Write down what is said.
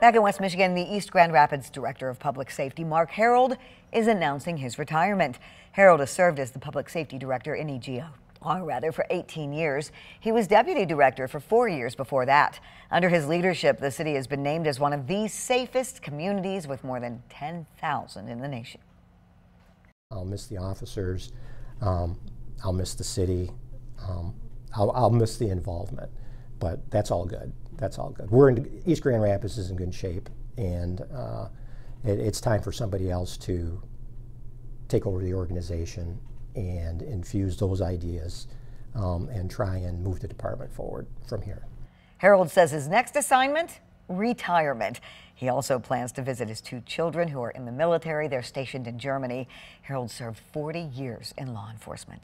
Back in West Michigan, the East Grand Rapids Director of Public Safety, Mark Herald, is announcing his retirement. Herald has served as the Public Safety Director in EGO, or rather for 18 years. He was Deputy Director for four years before that. Under his leadership, the city has been named as one of the safest communities with more than 10,000 in the nation. I'll miss the officers. Um, I'll miss the city. Um, I'll, I'll miss the involvement, but that's all good that's all good. We're in East Grand Rapids is in good shape, and uh, it, it's time for somebody else to take over the organization and infuse those ideas um, and try and move the department forward from here. Herald says his next assignment retirement. He also plans to visit his two children who are in the military. They're stationed in Germany. Herald served 40 years in law enforcement.